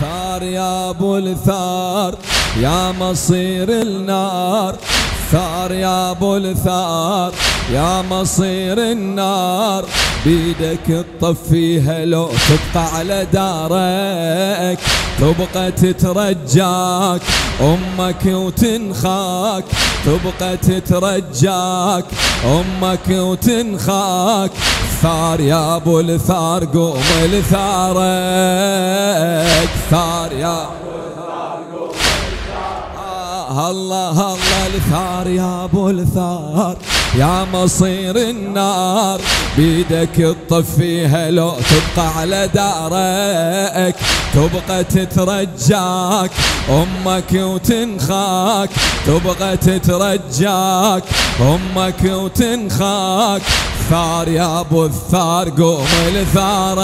ثار يا أبو الثار يا مصير النار. ثار يا أبو الثار يا مصير النار. بيدك تطفيها لو تبقى على دارك تبقى تترجاك. أمك وتنخاك تبقى تترجاك. أمك وتنخاك ثار يا أبو الثار قوم لثارك. ثار يا آه الله الله الثار يا أبو الثار يا مصير النار. بيدك تطفيها لو تبقى على دارك تبقى تترجاك. أمك وتنخاك تبقى تترجاك. أمك وتنخاك ثار يا أبو الثار قوم لثارك.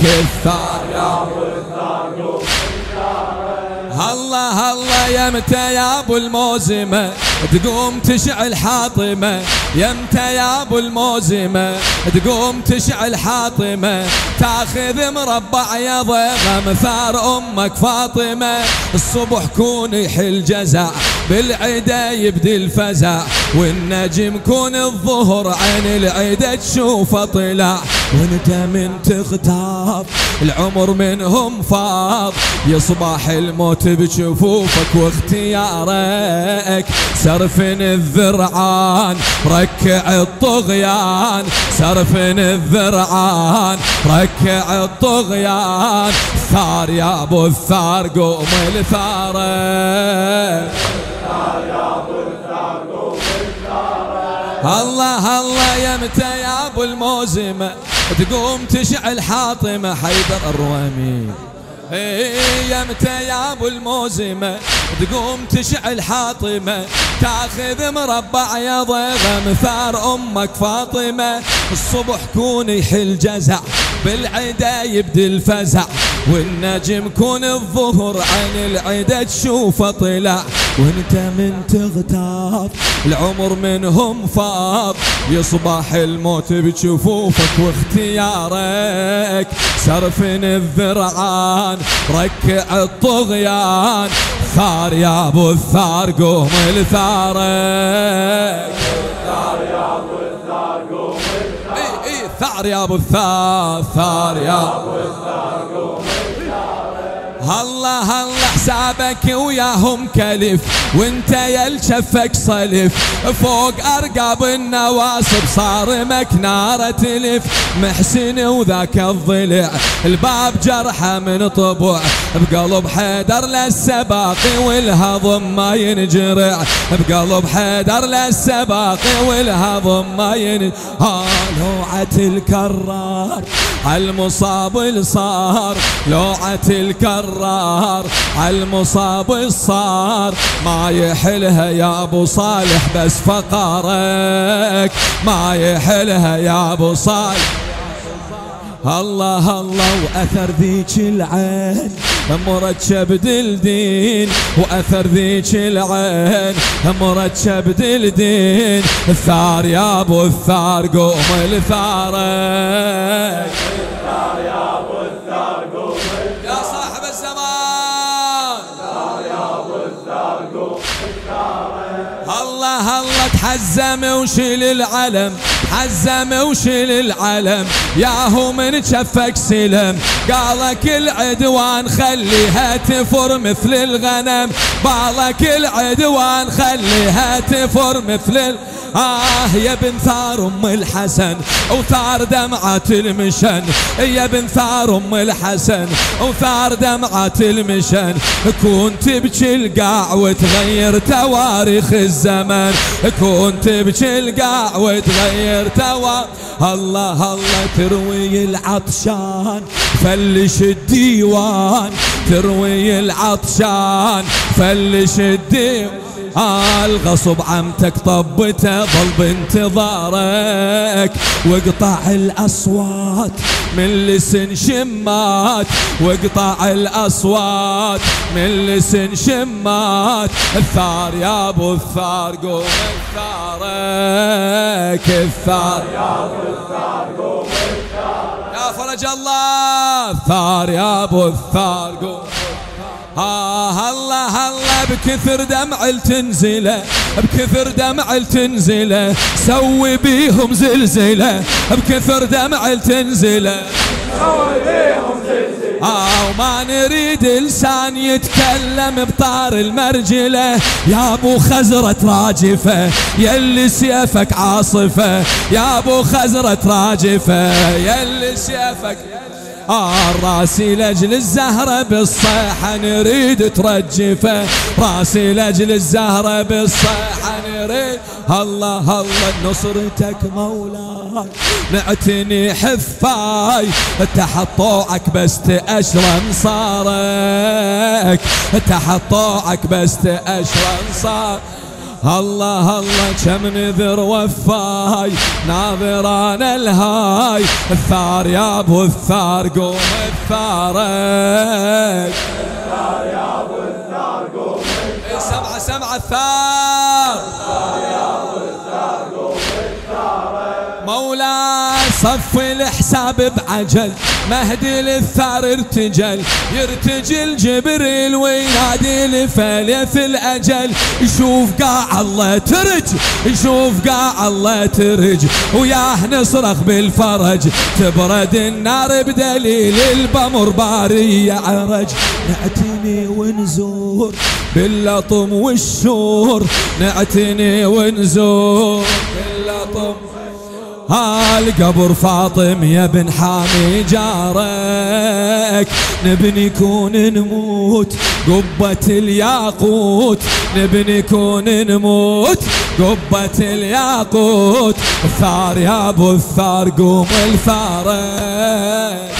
الثار يا أبو الثار قوم الله الله يمتى يا ابو الموزمة؟ تقوم تشعل حاطمة. يمتى يا ابو الموزمة؟ تقوم تشعل حاطمة. تاخذ مربع يا ضيغة مثار أمك فاطمة. الصبح كون يحل جزع بالعدا يبدي الفزع والنجم كون الظهر عين العيدة تشوفه طلع. وانت من تختار العمر منهم فاض. يصبح الموت بجفوفك واختيارك. سرفن الذرعان ركع الطغيان. سرفن الذرعان ركع الطغيان. ثار يا أبو الثار قوم لثارك الله الله يمتى يا ابو الموزمه تقوم تشعل حاطمه حيدر الروامي. إيه، يمتى يا ابو الموزمه تقوم تشعل حاطمه تاخذ مربع يا ضيغه مثار أمك فاطمة. الصبح كون يحل جزع بالعدا يبدي الفزع. والنجم كون الظهر عن العدا تشوفه طلع. وانت من تغتاب العمر منهم فاض. يصبح الموت بجفوفك واختيارك. سرفن الذرعان ركع الطغيان. ثار يا أبو الثار قوم لثارك. ثار يا ابو الثار قوم إي ثار يا أبو الثار ثار يا أبو الثار قوم الله الله حسابك وياهم كلف وانت يا الشفك صلف. فوق أرقاب النواصب صارمك نارة تلف. محسن وذاك الضلع الباب جرحه من طبع بقلب حيدر للسباقي والهضم ما ينجرع. بقلب حيدر للسباقي والهضم ما ينجرع. لوعة الكرار المصاب صار لوعة الكرار المصاب صار ما يحلها يا أبو صالح بس فقارك. ما يحلها يا أبو صالح. الله الله وأثر ذيك العين مركب دلدين وأثر ذيك العين مركب دلدين. الثار يا أبو الثار قوم لثارك الثار يا ابو الثار قوم يا صاحب الزمان. الثار يا ابو الثار قوم الله الله تحزم وشيل العلم حزم وشيل العلم. ياهو من شفك سلم قالك العدوان خليها تفر مثل الغنم. بالك العدوان خليها تفر مثل الغنم آه يا بن ثار أم الحسن وثار دمعة المشن. يا بن ثار أم الحسن وثار دمعة المشن. كنت تبكي القاع وتغير تواريخ الزمن. كنت تبكي القاع وتغير تواريخ. الله الله تروي العطشان فلش الديوان. تروي العطشان فلش الديوان. الغصب عمتك طبته ظل بانتظارك. واقطع الأصوات من لسن شمات. واقطع الأصوات من لسن شمات. الثار يا أبو الثار قوم الثارك الثار يا أبو الثار قوم الثار يا فرج الله الثار يا أبو الثار قوم آه الله الله بكثر دمع التنزله بكثر دمع التنزله سوي بيهم زلزلة بكثر دمع التنزله سوي بيهم زلزله آه وما نريد لسان يتكلم بطار المرجلة يا أبو خزرة راجفة يلي سيفك عاصفة يا أبو خزرة راجفة يلي سيفك آه راسي لأجل الزهرة بالصيحة نريد ترجفه. راسي لأجل الزهرة بالصيحة نريد. الله الله نصرتك مولاي نعتني حفاي. تحت طوعك بس تأشر انصارك تحت طوعك بس تأشر انصارك الله الله كم نذر وفاي ناظران الهاي الثار يا أبو الثار قوم الثارك الثار يا ابو الثار. قوم سمع سمع الثار الثار يا ابو الثار قوم الثارك مولاي. صف الحساب بعجل مهدي للثار ارتجل يرتجل جبريل وينادي لفلف الأجل. يشوف قاع الله ترج يشوف قاع الله ترج وياه نصرخ بالفرج تبرد النار بدليل البمر باري عرج نعتني ونزور باللطم والشور نعتني ونزور باللطم هالقبر فاطم يا بن حامي جارك نبني كون نموت قبة الياقوت نبني كون نموت قبة الياقوت. الثار يا أبو الثار قوم الثارك